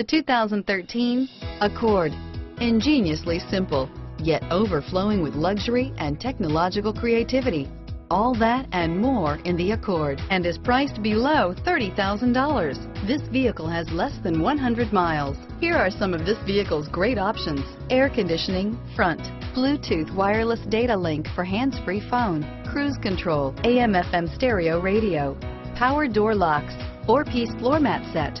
The 2013 Accord. Ingeniously simple, yet overflowing with luxury and technological creativity. All that and more in the Accord and is priced below $30,000. This vehicle has less than 100 miles. Here are some of this vehicle's great options. Air conditioning, front, Bluetooth wireless data link for hands-free phone, cruise control, AM FM stereo radio, power door locks, four-piece floor mat set.